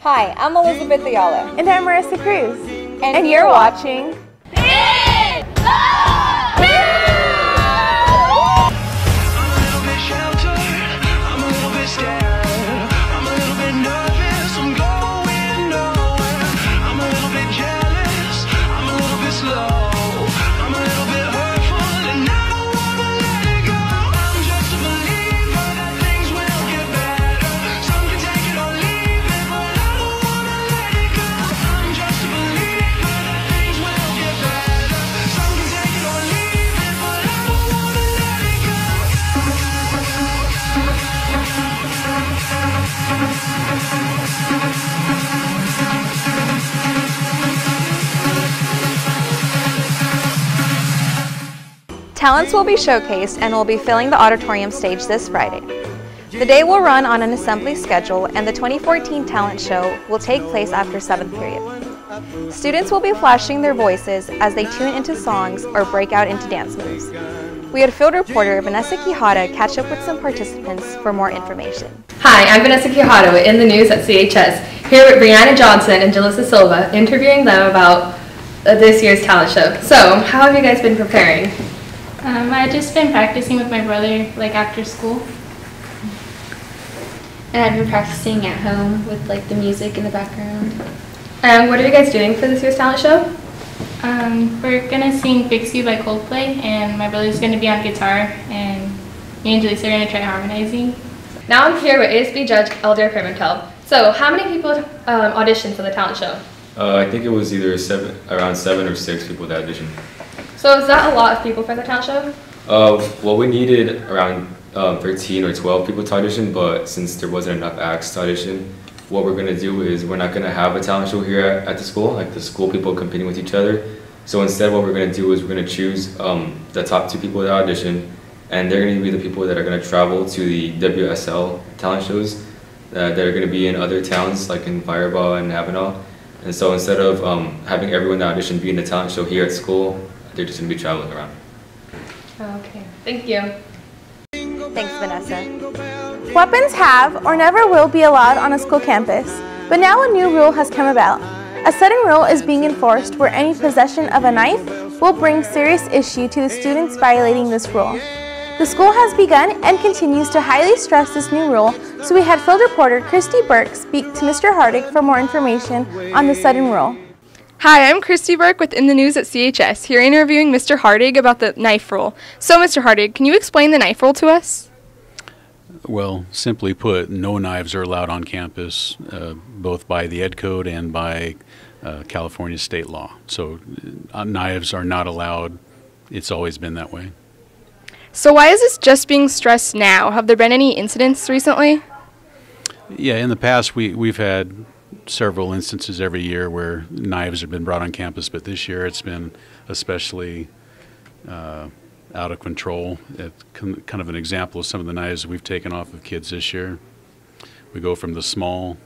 Hi, I'm Elizabeth Ayala. And I'm Marissa Cruz. And, and you're watching. Talents will be showcased and will be filling the auditorium stage this Friday. The day will run on an assembly schedule and the 2014 talent show will take place after 7th period. Students will be flashing their voices as they tune into songs or break out into dance moves. We had field reporter Vanessa Quijada catch up with some participants for more information. Hi, I'm Vanessa Quijada In the News at CHS, here with Brianna Johnson and Jalissa Silva, interviewing them about uh, this year's talent show. So, how have you guys been preparing? Um, I've just been practicing with my brother, like after school. And I've been practicing at home with like the music in the background. And what are you guys doing for this year's talent show? Um, we're gonna sing "Fix You" by Coldplay, and my brother's gonna be on guitar, and me and Jalissa are gonna try harmonizing. Now I'm here with ASB judge Elder Pimentel. So, how many people um, auditioned for the talent show? Uh, I think it was either seven, around seven or six people that auditioned. So is that a lot of people for the talent show? Uh, well, we needed around um, 13 or 12 people to audition, but since there wasn't enough acts to audition, what we're gonna do is we're not gonna have a talent show here at, at the school, like the school people competing with each other. So instead, what we're gonna do is we're gonna choose um, the top two people that audition, and they're gonna be the people that are gonna travel to the WSL talent shows uh, that are gonna be in other towns, like in Firebaugh and Avenal. And so instead of um, having everyone that audition be in the talent show here at school, they're just going to be traveling around. Okay, thank you. Thanks, Vanessa. Weapons have or never will be allowed on a school campus, but now a new rule has come about. A sudden rule is being enforced where any possession of a knife will bring serious issue to the students violating this rule. The school has begun and continues to highly stress this new rule, so we had field reporter Christy Burke speak to Mr. Hardig for more information on the sudden rule. Hi, I'm Christy Burke with In the News at CHS, here interviewing Mr. Hardig about the knife rule. So, Mr. Hardig, can you explain the knife rule to us? Well, simply put, no knives are allowed on campus, uh, both by the Ed Code and by uh, California state law. So, uh, knives are not allowed. It's always been that way. So, why is this just being stressed now? Have there been any incidents recently? Yeah, in the past, we, we've had several instances every year where knives have been brought on campus, but this year it's been especially uh, out of control. It's kind of an example of some of the knives we've taken off of kids this year. We go from the small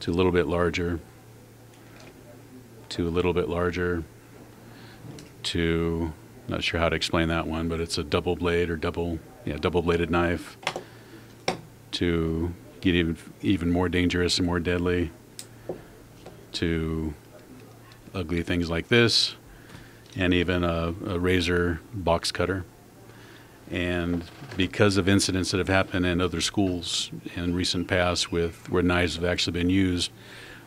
to a little bit larger to a little bit larger to not sure how to explain that one, but it's a double blade or double yeah double bladed knife to get even even more dangerous and more deadly to ugly things like this and even a, a, razor box cutter. And because of incidents that have happened in other schools in recent past with where knives have actually been used,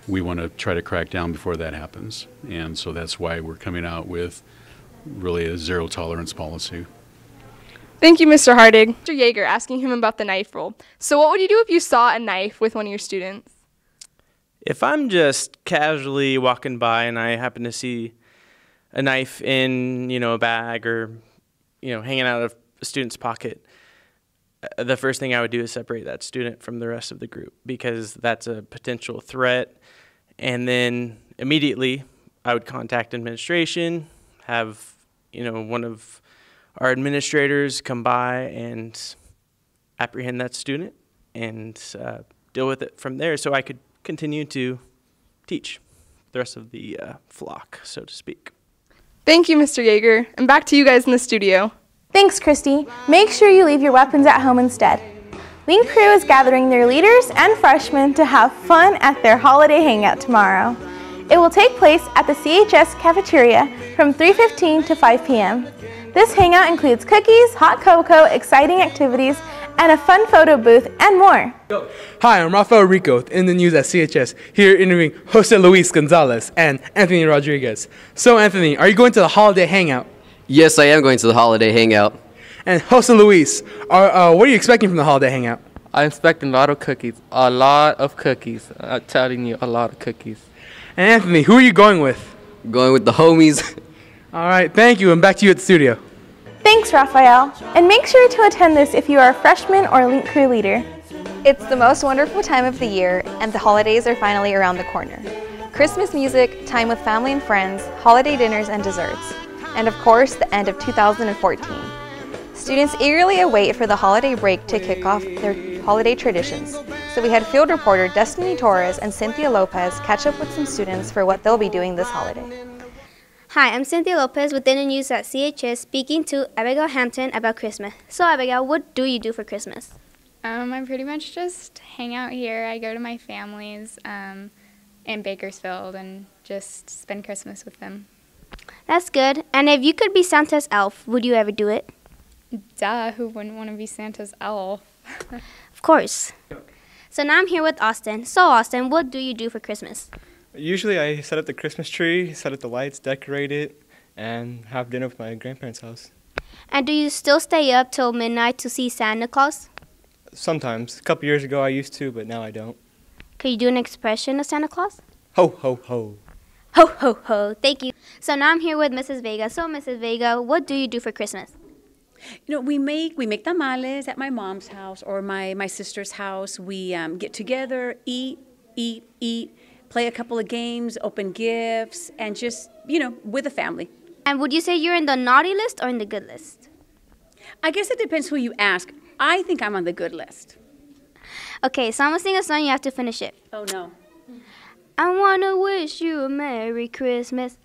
we want to try to crack down before that happens. And so that's why we're coming out with really a zero tolerance policy. Thank you, Mr. Hardig. Mr. Yeager asking him about the knife rule. So, what would you do if you saw a knife with one of your students? If I'm just casually walking by and I happen to see a knife in, you know, a bag or, you know, hanging out of a student's pocket, uh, the first thing I would do is separate that student from the rest of the group because that's a potential threat. And then immediately I would contact administration, have, you know, one of our administrators come by and apprehend that student and uh, deal with it from there so I could continue to teach the rest of the uh, flock, so to speak. Thank you, Mr. Yeager. And back to you guys in the studio. Thanks, Christy. Make sure you leave your weapons at home instead. Link Crew is gathering their leaders and freshmen to have fun at their holiday hangout tomorrow. It will take place at the CHS cafeteria from 3.15 to 5 p.m. This hangout includes cookies, hot cocoa, exciting activities, and a fun photo booth, and more. Hi, I'm Rafael Rico in the news at CHS, here interviewing Jose Luis Gonzalez and Anthony Rodriguez. So, Anthony, are you going to the holiday hangout? Yes, I am going to the holiday hangout. And Jose Luis, are, uh, what are you expecting from the holiday hangout? I'm expecting a lot of cookies. A lot of cookies. I'm telling you, a lot of cookies. And Anthony, who are you going with? Going with the homies. All right, thank you, and back to you at the studio. Thanks, Raphael. And make sure to attend this if you are a freshman or Link Crew leader. It's the most wonderful time of the year, and the holidays are finally around the corner. Christmas music, time with family and friends, holiday dinners and desserts, and of course, the end of 2014. Students eagerly await for the holiday break to kick off their holiday traditions. So we had field reporter Destiny Torres and Cynthia Lopez catch up with some students for what they'll be doing this holiday. Hi, I'm Cynthia Lopez with the news at CHS speaking to Abigail Hampton about Christmas. So, Abigail, what do you do for Christmas? Um, I pretty much just hang out here. I go to my family's um, in Bakersfield and just spend Christmas with them. That's good. And if you could be Santa's elf, would you ever do it? Duh, who wouldn't want to be Santa's elf? of course. So now I'm here with Austin. So, Austin, what do you do for Christmas? Usually I set up the Christmas tree, set up the lights, decorate it, and have dinner with my grandparents' house. And do you still stay up till midnight to see Santa Claus? Sometimes. A couple years ago I used to, but now I don't. Could you do an expression of Santa Claus? Ho, ho, ho. Ho, ho, ho. Thank you. So now I'm here with Mrs. Vega. So, Mrs. Vega, what do you do for Christmas? You know, we make we make tamales at my mom's house or my my sister's house. We um, get together, eat, eat, eat play a couple of games, open gifts, and just, you know, with a family. And would you say you're in the naughty list or in the good list? I guess it depends who you ask. I think I'm on the good list. Okay, so I'm gonna sing a song, you have to finish it. Oh no. I wanna wish you a Merry Christmas.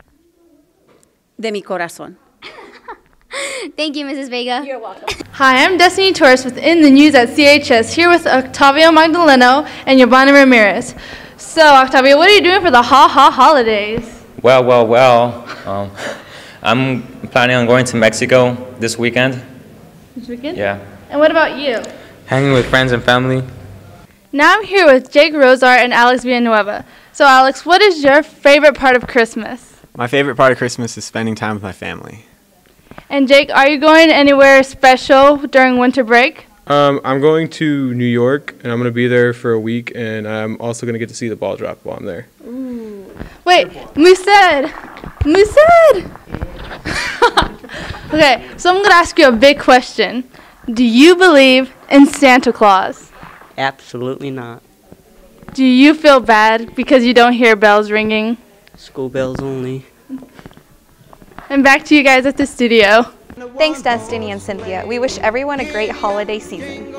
De mi corazón. Thank you, Mrs. Vega. You're welcome. Hi, I'm Destiny Torres with In the news at CHS, here with Octavio Magdaleno and Yvonne Ramirez. So, Octavio, what are you doing for the Ha Ha holidays? Well, well, well. Um, I'm planning on going to Mexico this weekend. This weekend? Yeah. And what about you? Hanging with friends and family. Now I'm here with Jake Rosar and Alex Villanueva. So, Alex, what is your favorite part of Christmas? My favorite part of Christmas is spending time with my family. And Jake, are you going anywhere special during winter break? Um, I'm going to New York, and I'm going to be there for a week, and I'm also going to get to see the ball drop while I'm there. Ooh. Wait, Mused! Mused! okay, so I'm going to ask you a big question. Do you believe in Santa Claus? Absolutely not. Do you feel bad because you don't hear bells ringing? School bells only. And back to you guys at the studio. Thanks, Destiny and Cynthia. We wish everyone a great holiday season.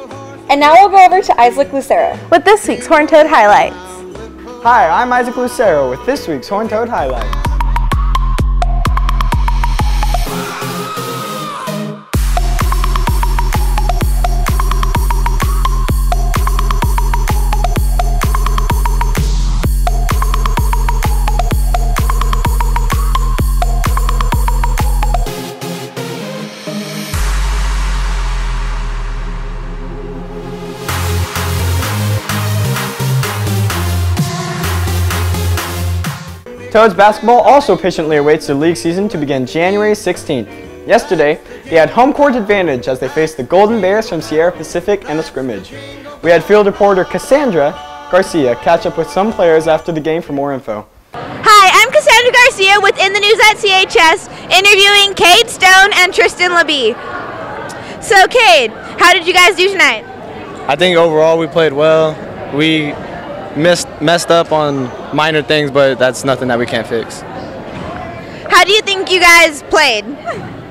And now we'll go over to Isaac Lucero with this week's Horn Toad Highlights. Hi, I'm Isaac Lucero with this week's Horn Toad Highlights. Toads basketball also patiently awaits the league season to begin January 16th. Yesterday, they had home court advantage as they faced the Golden Bears from Sierra Pacific in a scrimmage. We had field reporter Cassandra Garcia catch up with some players after the game for more info. Hi, I'm Cassandra Garcia with In the News at CHS, interviewing Cade Stone and Tristan LeBee. So, Cade, how did you guys do tonight? I think overall we played well. We missed messed up on minor things, but that's nothing that we can't fix. How do you think you guys played?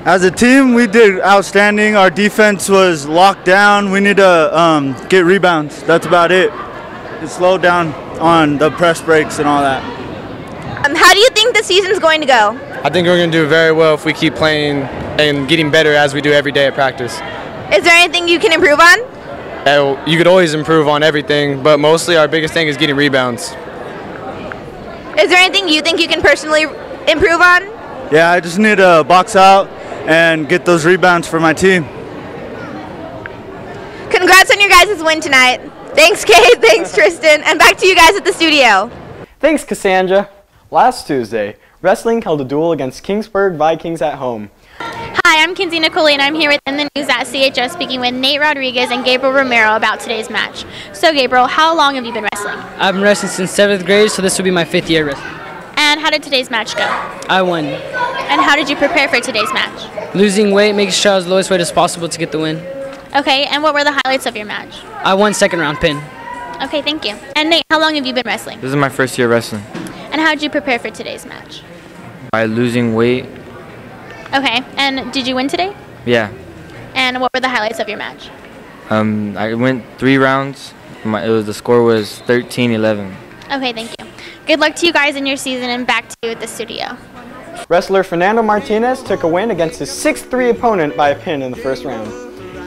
As a team, we did outstanding. Our defense was locked down. We need to um, get rebounds. That's about it. It slowed down on the press breaks and all that. Um, how do you think the season's going to go? I think we're going to do very well if we keep playing and getting better as we do every day at practice. Is there anything you can improve on? Uh, you could always improve on everything, but mostly our biggest thing is getting rebounds. Is there anything you think you can personally improve on? Yeah, I just need to box out and get those rebounds for my team. Congrats on your guys' win tonight. Thanks, Kate. Thanks, Tristan. And back to you guys at the studio. Thanks, Cassandra. Last Tuesday, wrestling held a duel against Kingsburg Vikings at home. Hi, I'm Kinsey Nicole, and I'm here within the news at CHS speaking with Nate Rodriguez and Gabriel Romero about today's match. So, Gabriel, how long have you been wrestling? I've been wrestling since seventh grade, so this will be my fifth year wrestling. And how did today's match go? I won. And how did you prepare for today's match? Losing weight, making sure I was the lowest weight as possible to get the win. Okay, and what were the highlights of your match? I won second round pin. Okay, thank you. And Nate, how long have you been wrestling? This is my first year wrestling. And how did you prepare for today's match? By losing weight, Okay, and did you win today? yeah. And what were the highlights of your match? Um, I went three rounds. My, it was the score was 13-11. Okay, thank you. Good luck to you guys in your season and back to you at the studio. Wrestler Fernando Martinez took a win against his 6-3 opponent by a pin in the first round.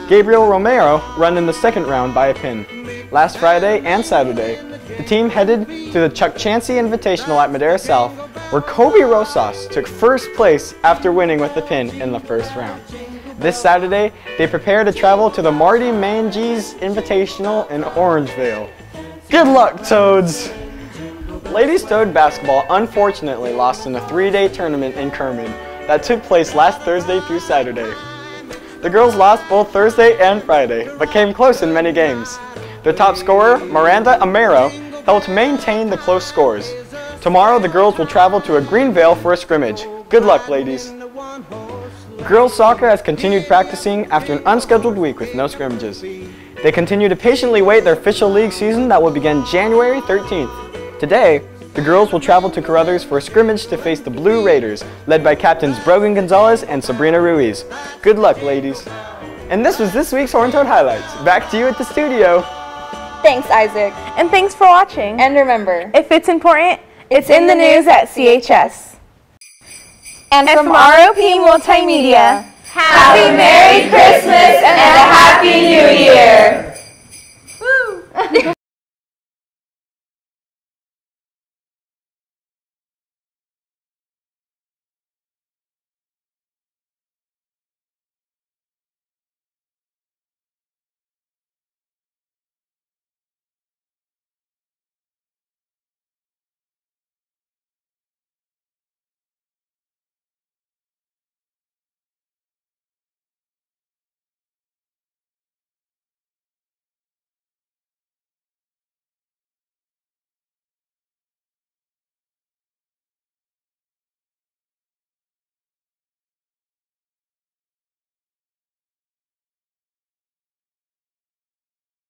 Gabriel Romero won in the second round by a pin. Last Friday and Saturday, the team headed to the Chuck Chansey Invitational at Madera South, where Kobe Rosas took first place after winning with the pin in the first round. This Saturday, they prepare to travel to the Marty Manges Invitational in Orangevale. Good luck, Toads! Ladies Toad Basketball unfortunately lost in a three-day tournament in Kerman that took place last Thursday through Saturday. The girls lost both Thursday and Friday, but came close in many games. Their top scorer, Miranda Amaro, helped maintain the close scores. Tomorrow, the girls will travel to a Greenvale for a scrimmage. Good luck, ladies. Girls soccer has continued practicing after an unscheduled week with no scrimmages. They continue to patiently wait their official league season that will begin January 13th. Today, the girls will travel to Caruthers for a scrimmage to face the Blue Raiders, led by captains Brogan Gonzalez and Sabrina Ruiz. Good luck, ladies. And this was this week's Horn Toad Highlights. Back to you at the studio. Thanks, Isaac. And thanks for watching. And remember, If it's important, it's in the news at CHS. and, from ROP Multimedia, Happy and